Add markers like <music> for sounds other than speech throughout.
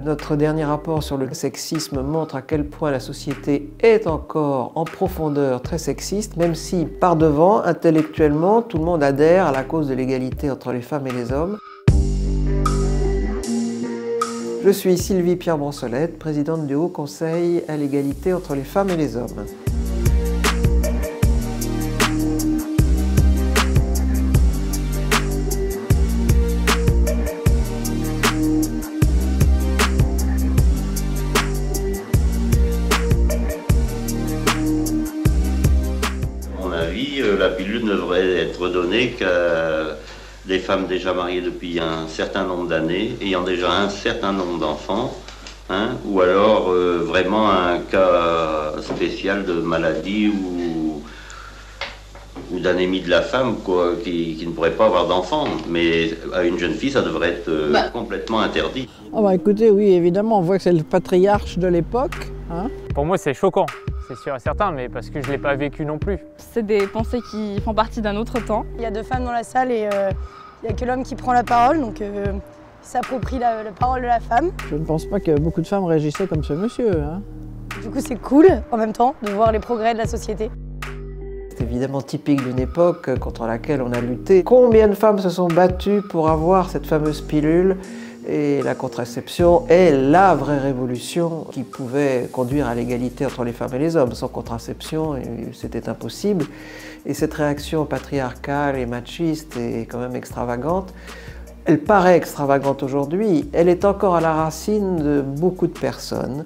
Notre dernier rapport sur le sexisme montre à quel point la société est encore en profondeur très sexiste, même si par devant, intellectuellement, tout le monde adhère à la cause de l'égalité entre les femmes et les hommes. Je suis Sylvie Pierre Bronsolette, présidente du Haut Conseil à l'égalité entre les femmes et les hommes. Être donnée qu'à des femmes déjà mariées depuis un certain nombre d'années, ayant déjà un certain nombre d'enfants, hein, ou alors euh, vraiment un cas spécial de maladie ou, ou d'anémie de la femme quoi, qui, ne pourrait pas avoir d'enfants. Mais à une jeune fille, ça devrait être euh, bah. complètement interdit. Oh bah écoutez, oui, évidemment, on voit que c'est le patriarche de l'époque. Hein. Pour moi, c'est choquant c'est sûr et certain, mais parce que je ne l'ai pas vécu non plus. C'est des pensées qui font partie d'un autre temps. Il y a deux femmes dans la salle et euh, il n'y a que l'homme qui prend la parole, donc euh, il s'approprie la, parole de la femme. Je ne pense pas que beaucoup de femmes réagissaient comme ce monsieur. Hein. Du coup, c'est cool en même temps de voir les progrès de la société. C'est évidemment typique d'une époque contre laquelle on a lutté. Combien de femmes se sont battues pour avoir cette fameuse pilule? Et la contraception est la vraie révolution qui pouvait conduire à l'égalité entre les femmes et les hommes. Sans contraception, c'était impossible. Et cette réaction patriarcale et machiste est quand même extravagante. Elle paraît extravagante aujourd'hui, elle est encore à la racine de beaucoup de personnes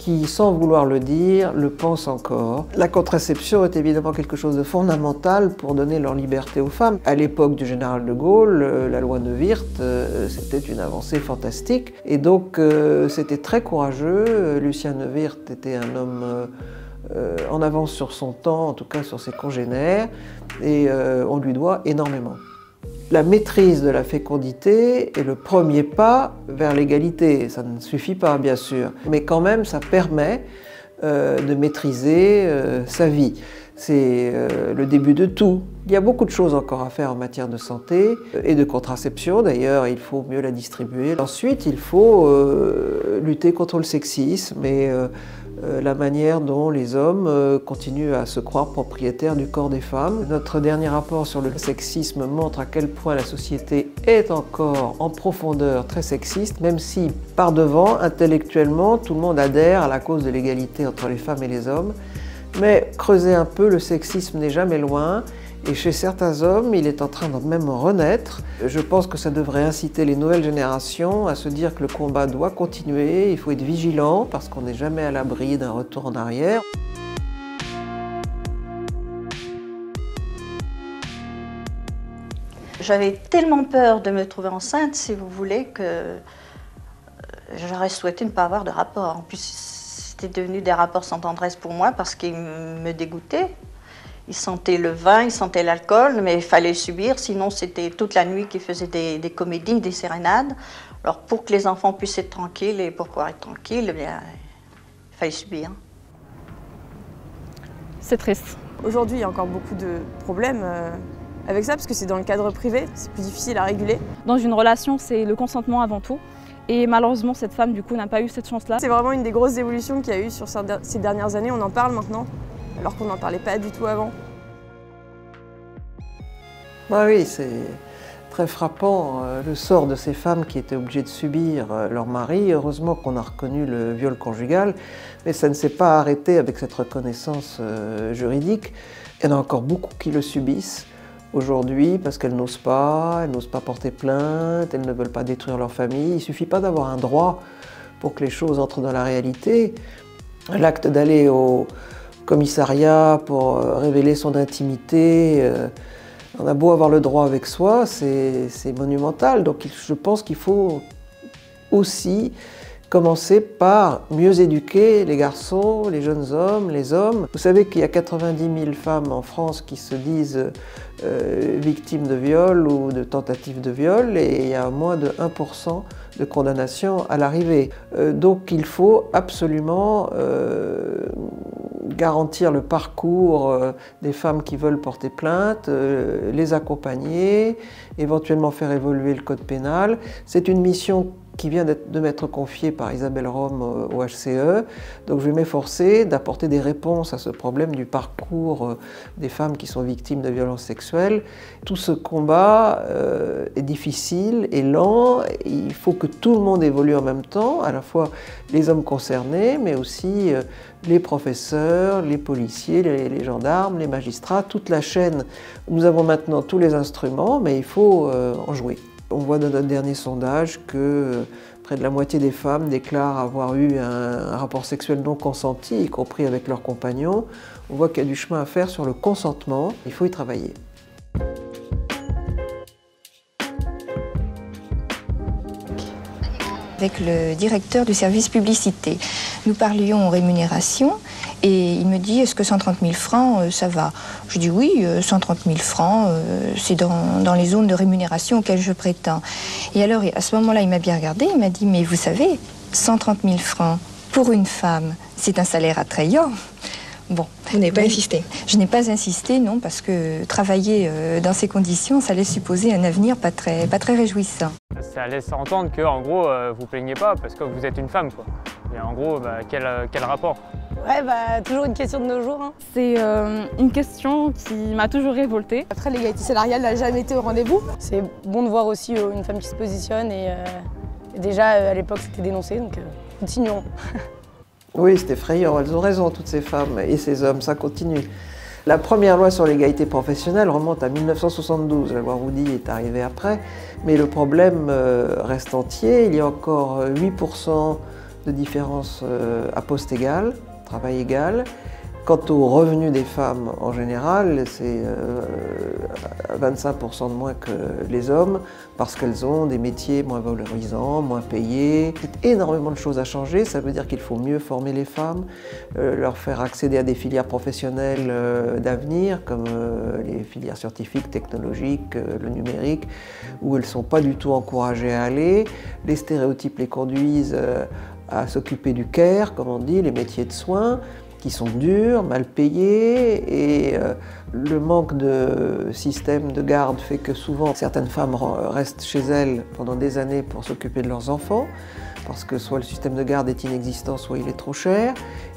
qui, sans vouloir le dire, le pensent encore. La contraception est évidemment quelque chose de fondamental pour donner leur liberté aux femmes. À l'époque du général de Gaulle, euh, la loi Neuwirth, euh, c'était une avancée fantastique. Et donc, euh, c'était très courageux. Lucien Neuwirth était un homme en avance sur son temps, en tout cas sur ses congénères, et on lui doit énormément. La maîtrise de la fécondité est le premier pas vers l'égalité. Ça ne suffit pas, bien sûr, mais quand même, ça permet euh, de maîtriser euh, sa vie. C'est euh, le début de tout. Il y a beaucoup de choses encore à faire en matière de santé et de contraception. D'ailleurs, il faut mieux la distribuer. Ensuite, il faut lutter contre le sexisme la manière dont les hommes euh, continuent à se croire propriétaires du corps des femmes. Notre dernier rapport sur le sexisme montre à quel point la société est encore en profondeur très sexiste, même si par devant, intellectuellement, tout le monde adhère à la cause de l'égalité entre les femmes et les hommes. Mais creuser un peu, le sexisme n'est jamais loin et chez certains hommes, il est en train de même renaître. Je pense que ça devrait inciter les nouvelles générations à se dire que le combat doit continuer, il faut être vigilant parce qu'on n'est jamais à l'abri d'un retour en arrière. J'avais tellement peur de me trouver enceinte, si vous voulez, que euh, j'aurais souhaité ne pas avoir de rapport. En plus, c'était devenu des rapports sans tendresse pour moi parce qu'ils me dégoûtaient. Il sentait le vin, il sentait l'alcool, mais il fallait subir, sinon c'était toute la nuit qu'il faisait des, comédies, des sérénades. Alors pour que les enfants puissent être tranquilles et pour pouvoir être tranquilles, eh bien, il fallait subir. C'est triste. Aujourd'hui, il y a encore beaucoup de problèmes euh, avec ça, parce que c'est dans le cadre privé, c'est plus difficile à réguler. Dans une relation, c'est le consentement avant tout. Et malheureusement, cette femme, du coup, n'a pas eu cette chance-là. C'est vraiment une des grosses évolutions qu'il y a eu sur ces dernières années. On en parle maintenant alors qu'on n'en parlait pas du tout avant. Oui, c'est très frappant euh, le sort de ces femmes qui étaient obligées de subir euh, leur mari. Heureusement qu'on a reconnu le viol conjugal, mais ça ne s'est pas arrêté avec cette reconnaissance euh, juridique. Il y en a encore beaucoup qui le subissent aujourd'hui parce qu'elles n'osent pas, elles n'osent pas porter plainte, elles ne veulent pas détruire leur famille. Il ne suffit pas d'avoir un droit pour que les choses entrent dans la réalité. L'acte d'aller au, commissariat pour euh, révéler son intimité. Euh, on a beau avoir le droit avec soi, c'est monumental. Donc je pense qu'il faut aussi commencer par mieux éduquer les garçons, les jeunes hommes, les hommes. Vous savez qu'il y a 90 000 femmes en France qui se disent euh, victimes de viol ou de tentatives de viol et il y a moins de 1% de condamnation à l'arrivée. donc il faut absolument garantir le parcours euh, des femmes qui veulent porter plainte, euh, les accompagner, éventuellement faire évoluer le code pénal. C'est une mission qui vient de m'être confié par Isabelle Rome au HCE. Donc je vais m'efforcer d'apporter des réponses à ce problème du parcours euh, des femmes qui sont victimes de violences sexuelles. Tout ce combat euh, est difficile et lent. Il faut que tout le monde évolue en même temps, à la fois les hommes concernés, mais aussi euh, les professeurs, les policiers, les, gendarmes, les magistrats, toute la chaîne. Nous avons maintenant tous les instruments, mais il faut en jouer. On voit dans notre dernier sondage que près de la moitié des femmes déclarent avoir eu un, rapport sexuel non consenti, y compris avec leurs compagnons. On voit qu'il y a du chemin à faire sur le consentement, il faut y travailler. Avec le directeur du service publicité, nous parlions rémunération et il me dit, est-ce que 130 000 francs, euh, ça va? Je dis oui, 130 euh, 000 francs, euh, c'est dans, les zones de rémunération auxquelles je prétends. Et alors, à ce moment-là, il m'a bien regardé, il m'a dit, mais vous savez, 130 000 francs pour une femme, c'est un salaire attrayant. Bon. Vous n'avez pas insisté Je n'ai pas insisté, non, parce que travailler dans ces conditions, ça laisse supposer un avenir pas très, pas très réjouissant. Ça laisse entendre que, en gros, vous plaignez pas parce que vous êtes une femme, quoi. Et en gros, bah, quel, quel rapport? Ouais, bah, toujours une question de nos jours. Hein. C'est euh, une question qui m'a toujours révoltée. Après, l'égalité salariale n'a jamais été au rendez-vous. C'est bon de voir aussi euh, une femme qui se positionne et, euh, déjà à l'époque c'était dénoncé, donc continuons. <laughs> oui, c'est effrayant, elles ont raison toutes ces femmes et ces hommes, ça continue. La première loi sur l'égalité professionnelle remonte à 1972, la loi Roudy est arrivée après, mais le problème reste entier, il y a encore 8% de différence à poste égal, travail égal. Quant aux revenus des femmes en général, c'est 25% euh, de moins que les hommes parce qu'elles ont des métiers moins valorisants, moins payés. A énormément de choses à changer. Ça veut dire qu'il faut mieux former les femmes, euh, leur faire accéder à des filières professionnelles euh, d'avenir comme les filières scientifiques, technologiques, le numérique, où elles ne sont pas du tout encouragées à aller. Les stéréotypes les conduisent à s'occuper du care, comme on dit, les métiers de soins, qui sont durs, mal payés, et euh, le manque de système de garde fait que souvent certaines femmes restent chez elles pendant des années pour s'occuper de leurs enfants parce que soit le système de garde est inexistant, soit il est trop cher.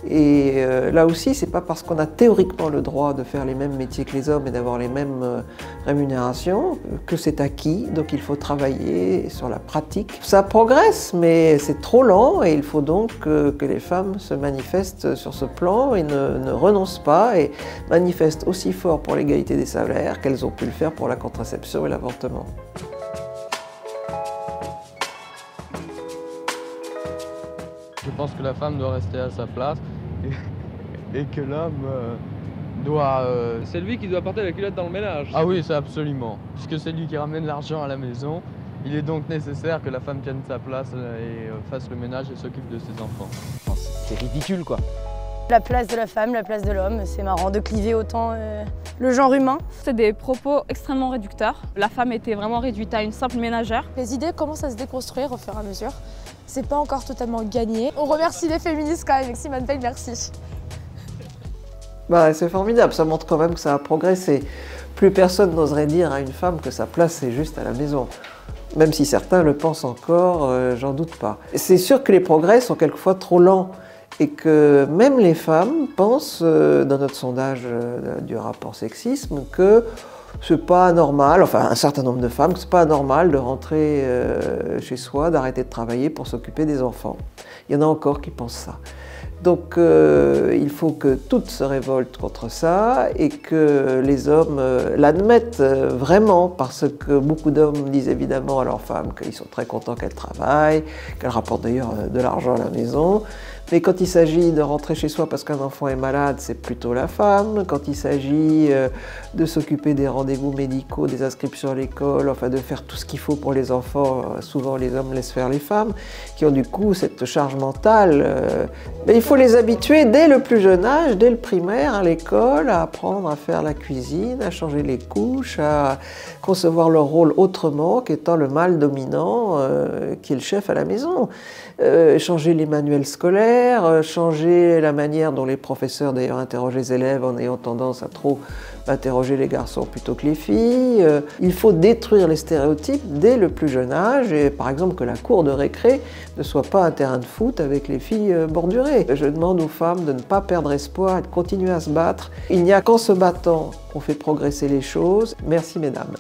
Et euh, là aussi, c'est pas parce qu'on a théoriquement le droit de faire les mêmes métiers que les hommes et d'avoir les mêmes euh, rémunérations que c'est acquis. Donc il faut travailler sur la pratique. Ça progresse, mais c'est trop lent et il faut donc que, les femmes se manifestent sur ce plan et ne, ne renoncent pas et manifestent aussi fort pour l'égalité des salaires qu'elles ont pu le faire pour la contraception et l'avortement. Je pense que la femme doit rester à sa place et, que l'homme euh, doit... Euh, c'est lui qui doit porter la culotte dans le ménage. Ah oui, c'est absolument. Puisque c'est lui qui ramène l'argent à la maison, il est donc nécessaire que la femme tienne sa place et euh, fasse le ménage et s'occupe de ses enfants. C'est ridicule quoi. La place de la femme, la place de l'homme, c'est marrant de cliver autant le genre humain. C'est des propos extrêmement réducteurs. La femme était vraiment réduite à une simple ménagère. Les idées commencent à se déconstruire au fur et à mesure c'est pas encore totalement gagné. On remercie les féministes quand même, Simone Veil, merci. Bah, c'est formidable, ça montre quand même que ça a progressé. Plus personne n'oserait dire à une femme que sa place c'est juste à la maison. Même si certains le pensent encore, euh, j'en doute pas. C'est sûr que les progrès sont quelquefois trop lents et que même les femmes pensent, euh, dans notre sondage euh, du rapport sexisme, que c'est pas normal, enfin un certain nombre de femmes, c'est pas normal de rentrer euh, chez soi, d'arrêter de travailler pour s'occuper des enfants. Il y en a encore qui pensent ça. Donc il faut que toutes se révoltent contre ça et que les hommes l'admettent vraiment parce que beaucoup d'hommes disent évidemment à leurs femmes qu'ils sont très contents qu'elles travaillent, qu'elles rapportent d'ailleurs de l'argent à la maison, mais quand il s'agit de rentrer chez soi parce qu'un enfant est malade, c'est plutôt la femme. Quand il s'agit euh, de s'occuper des rendez-vous médicaux, des inscriptions à l'école, enfin de faire tout ce qu'il faut pour les enfants, euh, souvent les hommes laissent faire les femmes, qui ont du coup cette charge mentale. Euh, mais il faut les habituer dès le plus jeune âge, dès le primaire, à l'école, à apprendre à faire la cuisine, à changer les couches, à concevoir leur rôle autrement qu'étant le mâle dominant qui est le chef à la maison. changer les manuels scolaires, euh, changer la manière dont les professeurs d'ailleurs interrogent les élèves en ayant tendance à trop interroger les garçons plutôt que les filles. Euh, il faut détruire les stéréotypes dès le plus jeune âge et par exemple que la cour de récré ne soit pas un terrain de foot avec les filles bordurées. Je demande aux femmes de ne pas perdre espoir et de continuer à se battre. Il n'y a qu'en se battant qu'on fait progresser les choses. Merci mesdames.